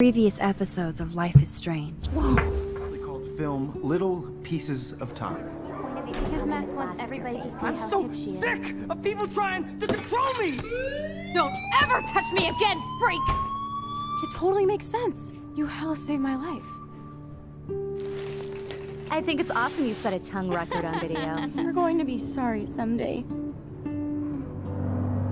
Previous episodes of Life is Strange. They called film Little Pieces of Time. Because Max wants everybody to see I'm how so hip she is. sick of people trying to control me! Don't ever touch me again, freak! It totally makes sense. You hella saved my life. I think it's awesome you set a tongue record on video. You're going to be sorry someday.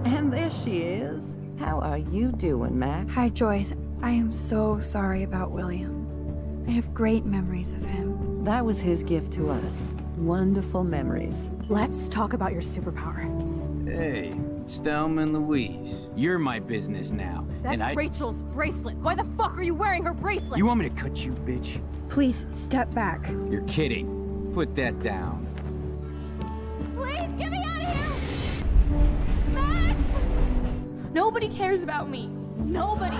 And there she is. How are you doing, Max? Hi, Joyce. I am so sorry about William. I have great memories of him. That was his gift to us. Wonderful memories. Let's talk about your superpower. Hey, Stelman Louise, you're my business now. That's and I. Rachel's bracelet. Why the fuck are you wearing her bracelet? You want me to cut you, bitch? Please step back. You're kidding. Put that down. Please get me out of here! Max! Nobody cares about me. Nobody.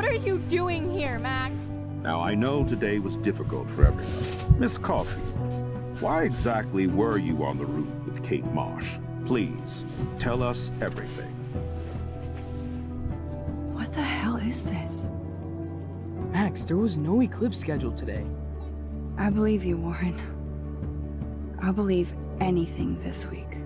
What are you doing here, Max? Now, I know today was difficult for everyone. Miss Caulfield, why exactly were you on the route with Kate Marsh? Please, tell us everything. What the hell is this? Max, there was no eclipse scheduled today. I believe you, Warren. I'll believe anything this week.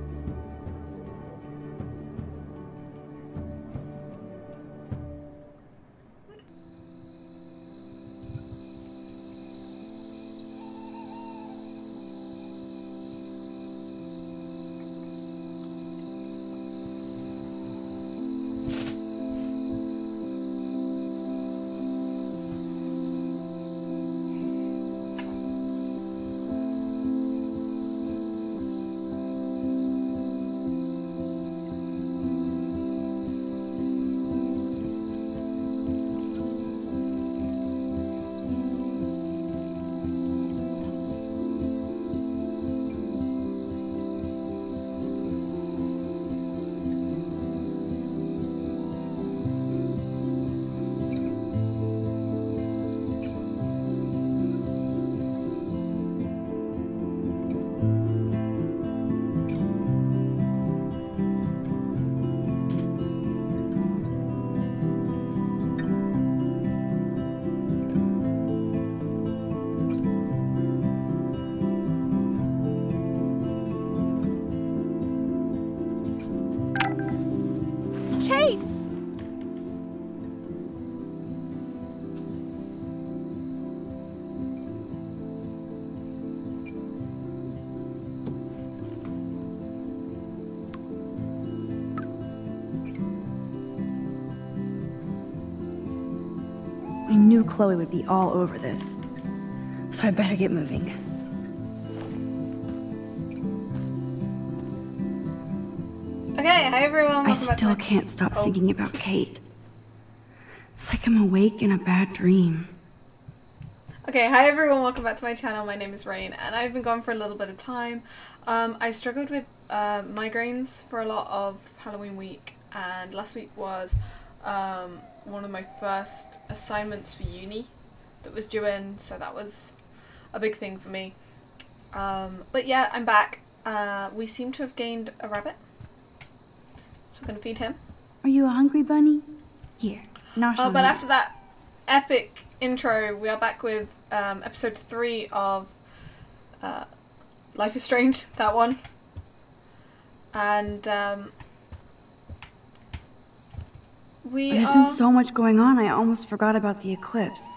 Knew Chloe would be all over this. So I better get moving. Okay, hi everyone. I Welcome back to still can't stop Oh. thinking about Kate. It's like I'm awake in a bad dream. Okay, hi everyone. Welcome back to my channel. My name is Rayne, and I've been gone for a little bit of time. Um, I struggled with uh, migraines for a lot of Halloween week, and last week was um, one of my first assignments for uni that was due in, so that was a big thing for me. Um, but yeah, I'm back. Uh, we seem to have gained a rabbit, so we're gonna feed him. Are you a hungry bunny? Here. Nosh Oh, but after that epic intro, we are back with um, episode three of uh, Life is Strange, that one. And um, we There's been so much going on, I almost forgot about the eclipse.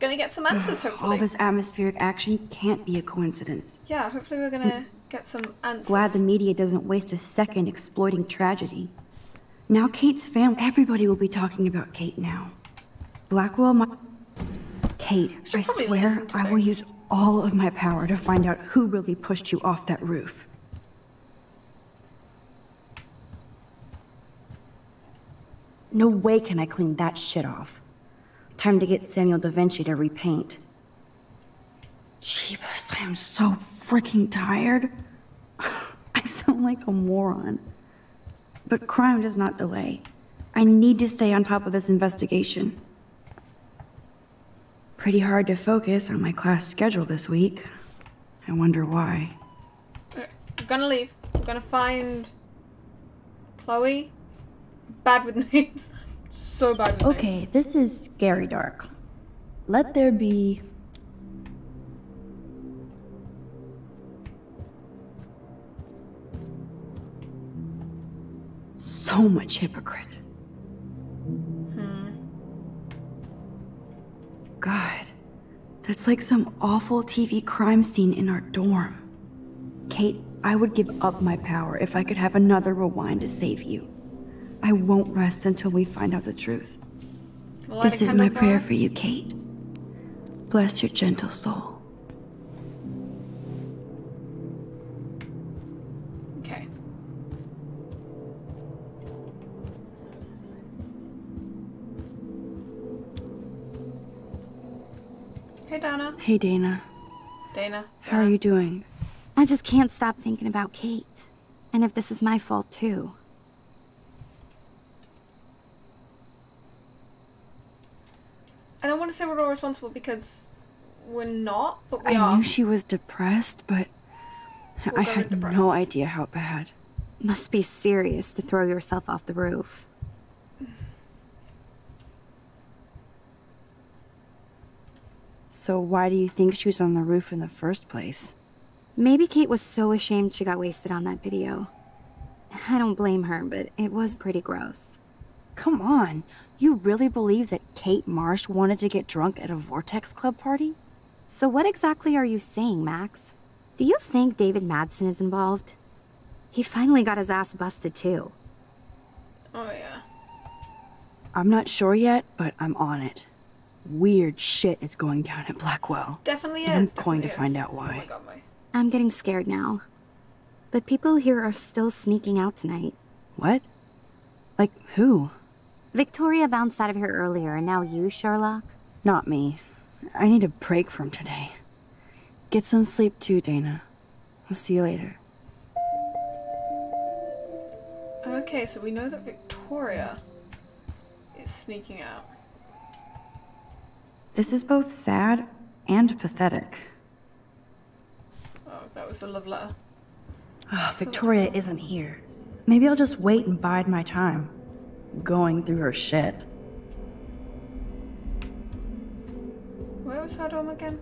gonna get some answers, hopefully. All this atmospheric action can't be a coincidence. Yeah, hopefully we're gonna get some answers. Glad the media doesn't waste a second exploiting tragedy. Now Kate's family, everybody will be talking about Kate now. Blackwell, my. Kate, I swear I will use all of my power to find out who really pushed you off that roof. No way can I clean that shit off. Time to get Samuel da Vinci to repaint. Jeebus, I am so freaking tired. I sound like a moron. But crime does not delay. I need to stay on top of this investigation. Pretty hard to focus on my class schedule this week. I wonder why. I'm gonna leave. I'm gonna find Chloe. Bad with names. So bad with Okay, names. this is scary dark. Let there be. So much hypocrite. Hmm. God, that's like some awful TV crime scene in our dorm. Kate, I would give up my power if I could have another rewind to save you. I won't rest until we find out the truth. Light This is my prayer for for you, Kate. Bless your gentle soul. Okay. Hey Dana. Hey, Dana. Dana. How are you doing? I just can't stop thinking about Kate. And if this is my fault too. I don't want to say we're all responsible because we're not, but we I are. knew she was depressed, but We'll I had depressed. no idea how bad. Must be serious to throw yourself off the roof. So why do you think she was on the roof in the first place? Maybe Kate was so ashamed she got wasted on that video. I don't blame her, but it was pretty gross. Come on. You really believe that Kate Marsh wanted to get drunk at a Vortex Club party? So what exactly are you saying, Max? Do you think David Madsen is involved? He finally got his ass busted too. Oh yeah. I'm not sure yet, but I'm on it. Weird shit is going down at Blackwell. Definitely is. I'm going to definitely find is. out Oh why. my god, my. I'm getting scared now. But people here are still sneaking out tonight. What? Like who? Victoria bounced out of here earlier, and now you, Sherlock? Not me. I need a break from today. Get some sleep too, Dana. I'll see you later. Okay, so we know that Victoria is sneaking out. This is both sad and pathetic. Oh, that was the love letter. Ah, Victoria isn't here. Maybe I'll just wait and bide my time. Going through her shit. Where was her dome again?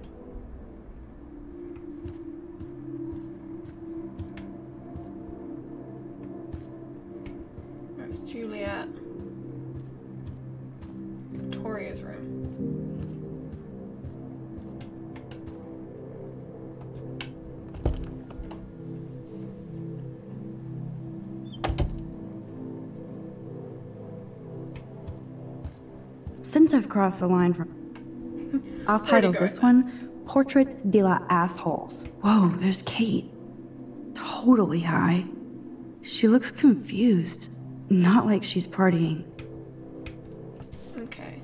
That's Juliet. Since I've crossed the line from. I'll title this one Portrait de la Assholes. Whoa, there's Kate. Totally high. She looks confused. Not like she's partying. Okay.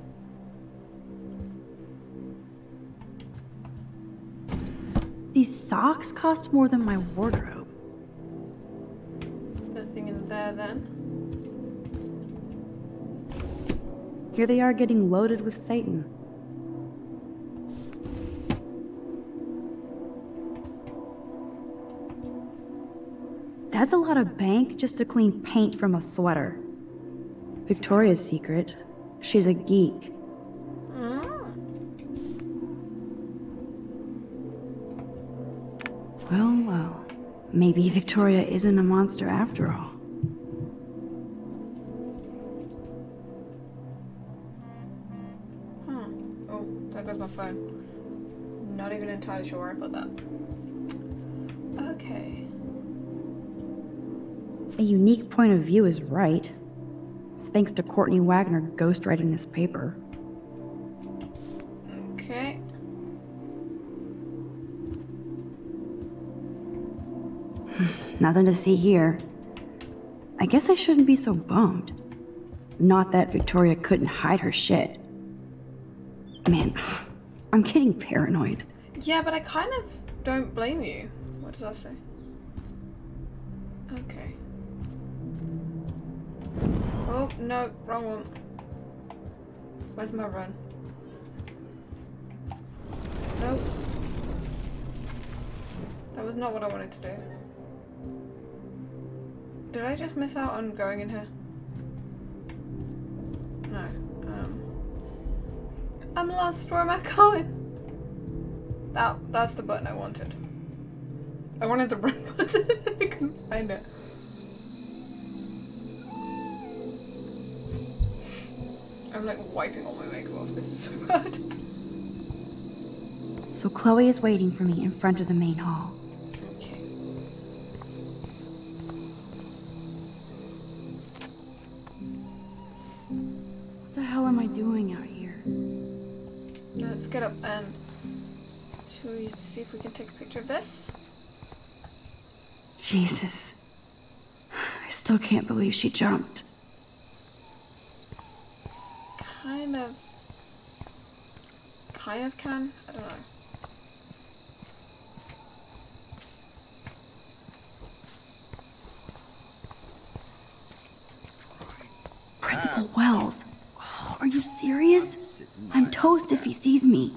These socks cost more than my wardrobe. Nothing in there then. Here they are getting loaded with Satan. That's a lot of bank just to clean paint from a sweater. Victoria's secret. She's a geek. Well, well. Maybe Victoria isn't a monster after all. Goes my phone. Not even entirely sure where I put that. Okay. A unique point of view is right. Thanks to Courtney Wagner ghostwriting this paper. Okay. Nothing to see here. I guess I shouldn't be so bummed. Not that Victoria couldn't hide her shit. Man, I'm getting paranoid. Yeah, but I kind of don't blame you. What does that say? Okay. Oh, no, wrong one. Where's my run? Nope. That was not what I wanted to do. Did I just miss out on going in here? I'm lost. Where am I going? That that's the button I wanted. I wanted the run button. I couldn't find it. I'm like wiping all my makeup off. This is so bad. So Chloe is waiting for me in front of the main hall. Okay. What the hell am I doing out here? Let's get up and should we see if we can take a picture of this? Jesus. I still can't believe she jumped. Kind of. Kind of can. I don't know. Principal Wells. Are you serious? I'm toast if he sees me.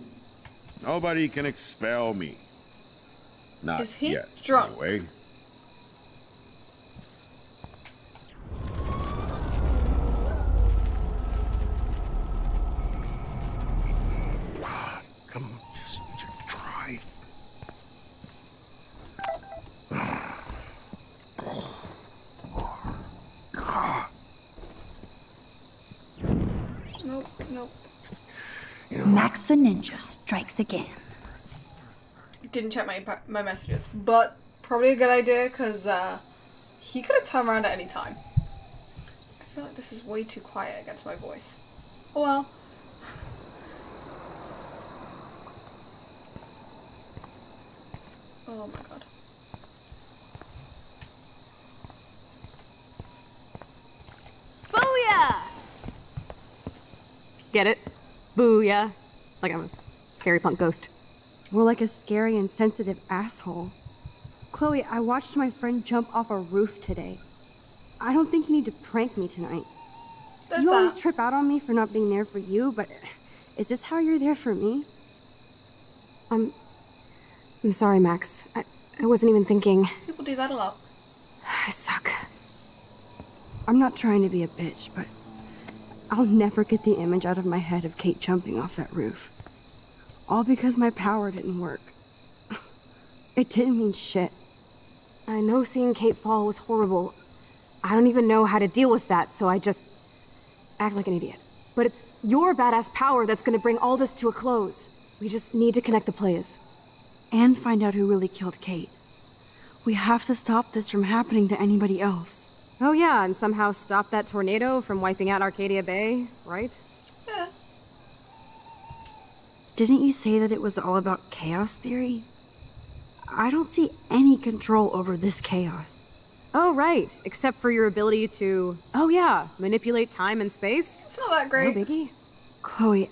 Nobody can expel me. Not Is he yet, drunk? anyway. Come on, just, just try. Nope, nope. Max the Ninja strikes again. Didn't check my my messages, but probably a good idea because uh, he could have turned around at any time. I feel like this is way too quiet against my voice. Oh well. Oh my god. Booyah! Get it? Booyah. Like I'm a scary punk ghost. More like a scary and sensitive asshole. Chloe, I watched my friend jump off a roof today. I don't think you need to prank me tonight. There's you always trip out on me for not being there for you, but is this how you're there for me? I'm. I'm sorry, Max. I, I wasn't even thinking. People do that a lot. I suck. I'm not trying to be a bitch, but I'll never get the image out of my head of Kate jumping off that roof. All because my power didn't work. It didn't mean shit. I know seeing Kate fall was horrible. I don't even know how to deal with that, so I just act like an idiot. But it's your badass power that's gonna bring all this to a close. We just need to connect the players. And find out who really killed Kate. We have to stop this from happening to anybody else. Oh yeah, and somehow stop that tornado from wiping out Arcadia Bay, right? Yeah. Didn't you say that it was all about chaos theory? I don't see any control over this chaos. Oh right, except for your ability to, oh yeah, manipulate time and space. It's not that No great. biggie. Chloe,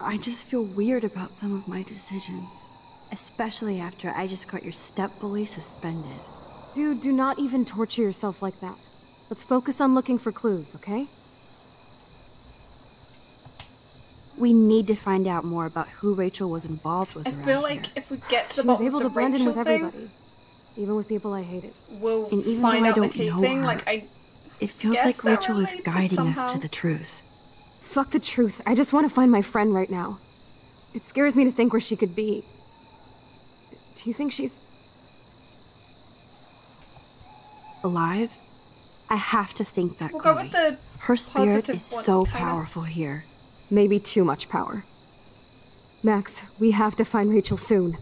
I just feel weird about some of my decisions. Especially after I just got your step bully suspended. Dude, do not even torture yourself like that. Let's focus on looking for clues, okay? We need to find out more about who Rachel was involved with I feel like here. if we get to the She was bottom able to the blend in with thing, everybody, even with people I hated. we'll And even find though I out the don't Kate know thing. her, Like I, It feels like Rachel is guiding us to the truth. Fuck the truth. I just want to find my friend right now. It scares me to think where she could be. Do you think she's. Alive? I have to think that, we'll Chloe. the Her spirit is so powerful here. Maybe too much power? Max, we have to find Rachel soon.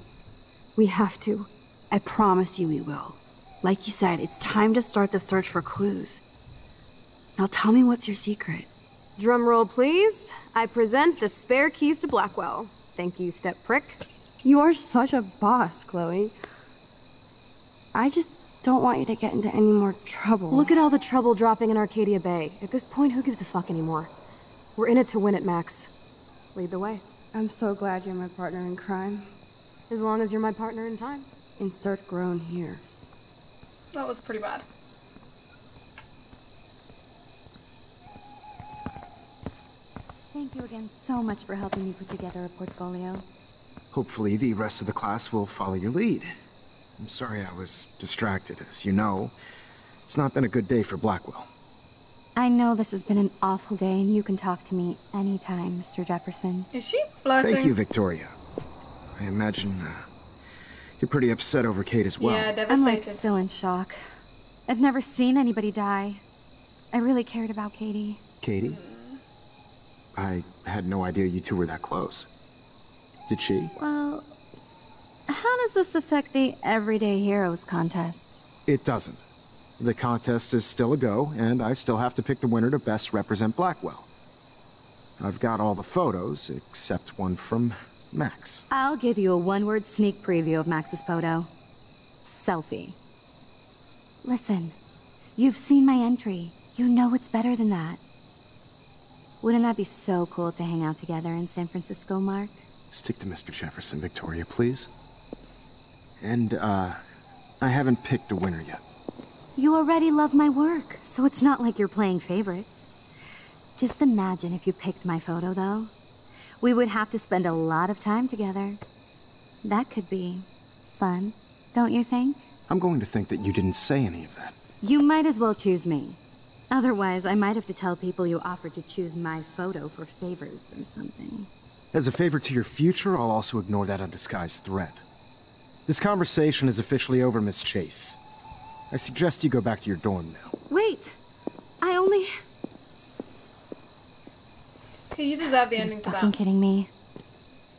We have to. I promise you we will. Like you said, it's time to start the search for clues. Now tell me what's your secret. Drum roll, please. I present the spare keys to Blackwell. Thank you, step prick. You are such a boss, Chloe. I just don't want you to get into any more trouble. Look at all the trouble dropping in Arcadia Bay. At this point, who gives a fuck anymore? We're in it to win it, Max. Lead the way. I'm so glad you're my partner in crime. As long as you're my partner in time. Insert groan here. that was pretty bad. Thank you again so much for helping me put together a portfolio. Hopefully, the rest of the class will follow your lead. I'm sorry I was distracted, as you know. It's not been a good day for Blackwell. I know this has been an awful day, and you can talk to me anytime, Mr. Jefferson. Is she flirting? Thank you, Victoria. I imagine uh, you're pretty upset over Kate as well. Yeah, devastated. I'm like still in shock. I've never seen anybody die. I really cared about Katie. Katie? I had no idea you two were that close. Did she? Well, how does this affect the Everyday Heroes contest? It doesn't. The contest is still a go, and I still have to pick the winner to best represent Blackwell. I've got all the photos, except one from Max. I'll give you a one-word sneak preview of Max's photo. Selfie. Listen, you've seen my entry. You know it's better than that. Wouldn't that be so cool to hang out together in San Francisco, Mark? Stick to Mr. Jefferson, Victoria, please. And, uh, I haven't picked a winner yet. You already love my work, so it's not like you're playing favorites. Just imagine if you picked my photo, though. We would have to spend a lot of time together. That could be fun, don't you think? I'm going to think that you didn't say any of that. You might as well choose me. Otherwise, I might have to tell people you offered to choose my photo for favors or something. As a favor to your future, I'll also ignore that undisguised threat. This conversation is officially over, Miss Chase. I suggest you go back to your dorm now. Wait! I only... Okay, you deserve the ending to that. Fucking that. kidding me.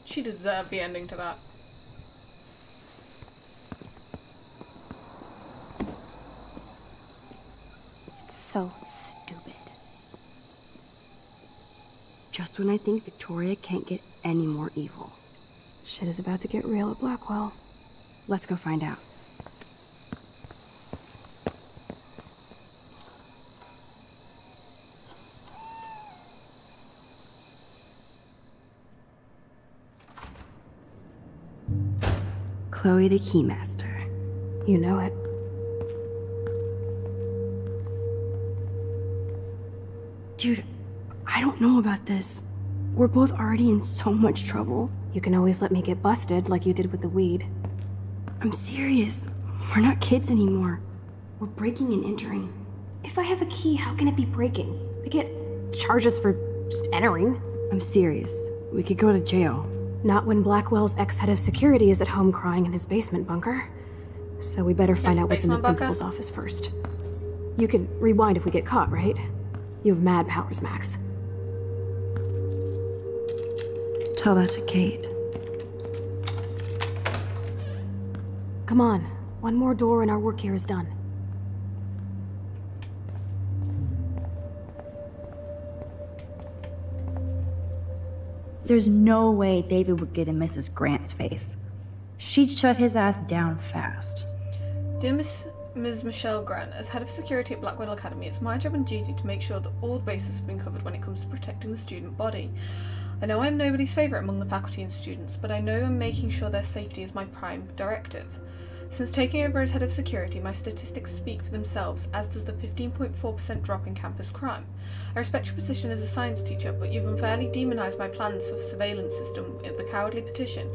She deserved the ending to that. It's so stupid. Just when I think Victoria can't get any more evil. Shit is about to get real at Blackwell. Let's go find out. The Keymaster. You know it. Dude, I don't know about this. We're both already in so much trouble. You can always let me get busted like you did with the weed. I'm serious. We're not kids anymore. We're breaking and entering. If I have a key, how can it be breaking? I get charges for just entering. I'm serious. We could go to jail. Not when Blackwell's ex-head of security is at home crying in his basement bunker. So we better find Yes, out what's in the bunker? principal's office first. You can rewind if we get caught, right? You have mad powers, Max. Tell that to Kate. Come on. One more door and our work here is done. There's no way David would get in Mrs. Grant's face. She'd shut his ass down fast. Dear Miss, Ms. Michelle Grant, as head of security at Blackwell Academy, it's my job and duty to make sure that all bases have been covered when it comes to protecting the student body. I know I'm nobody's favourite among the faculty and students, but I know I'm making sure their safety is my prime directive. Since taking over as head of security, my statistics speak for themselves, as does the 15.4% drop in campus crime. I respect your position as a science teacher, but you've unfairly demonised my plans for the surveillance system in the cowardly petition.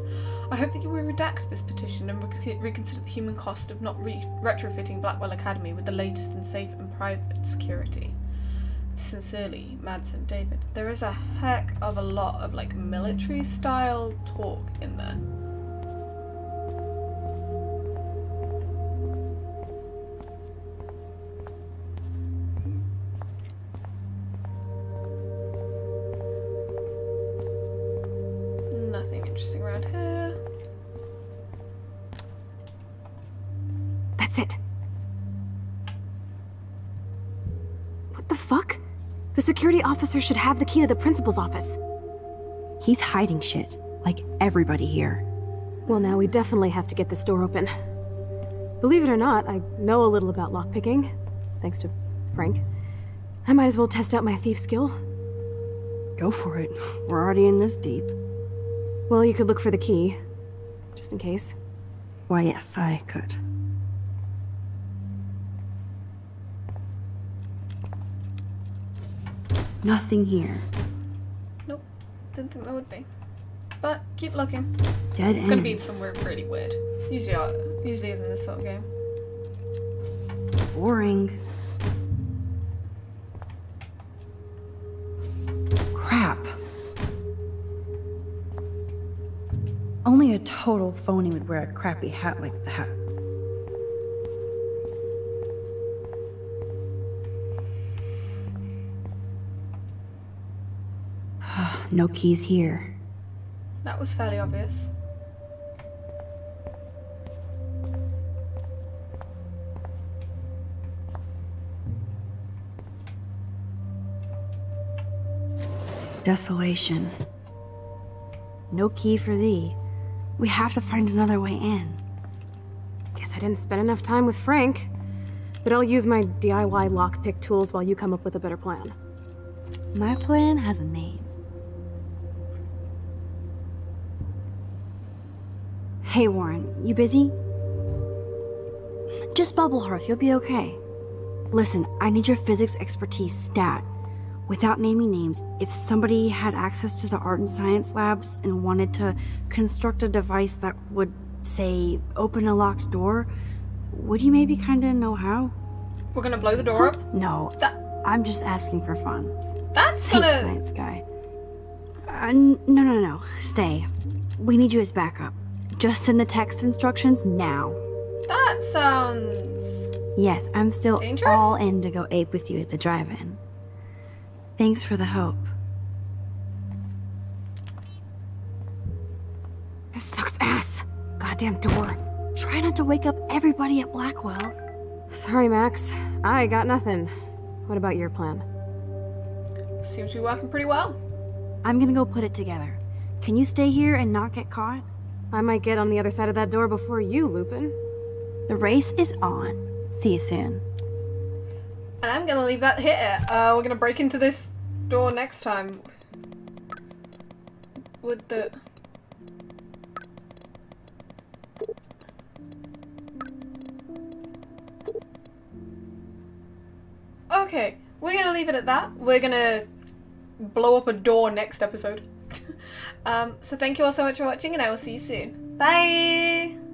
I hope that you will redact this petition and re- reconsider the human cost of not re- retrofitting Blackwell Academy with the latest in safe and private security. Sincerely, Madsen David. There is a heck of a lot of like military style talk in there. Fuck? The security officer should have the key to the principal's office. He's hiding shit, like everybody here. Well, now we definitely have to get this door open. Believe it or not, I know a little about lockpicking, thanks to Frank. I might as well test out my thief skill. Go for it. We're already in this deep. Well, you could look for the key, just in case. Why, yes, I could. Nothing here. Nope, didn't think there would be. But keep looking. Dead It's gonna be somewhere pretty weird. Usually, usually is in this sort of game. boring. Crap. Only a total phony would wear a crappy hat like that. No keys here. That was fairly obvious. Desolation. No key for thee. We have to find another way in. Guess I didn't spend enough time with Frank. But I'll use my DIY lockpick tools while you come up with a better plan. My plan has a name. Hey, Warren, you busy? Just bubble hearth, you'll be okay. Listen, I need your physics expertise stat. Without naming names, if somebody had access to the art and science labs and wanted to construct a device that would, say, open a locked door, would you maybe kinda know how? We're gonna blow the door up? No, That I'm just asking for fun. that's Hate gonna science guy. Uh, no, no, no. Stay. We need you as backup. Just send the text instructions now. that sounds Yes, I'm still Dangerous? all in to go ape with you at the drive-in. Thanks for the help. This sucks ass. Goddamn door. Try not to wake up everybody at Blackwell. Sorry, Max. I got nothing. What about your plan? seems to be working pretty well. I'm gonna go put it together. Can you stay here and not get caught? I might get on the other side of that door before you, Lupin. The race is on. See you soon. And I'm gonna leave that here. Uh, we're gonna break into this door next time. With the... Okay, we're gonna leave it at that. We're gonna blow up a door next episode. Um, so thank you all so much for watching and I will see you soon. Bye!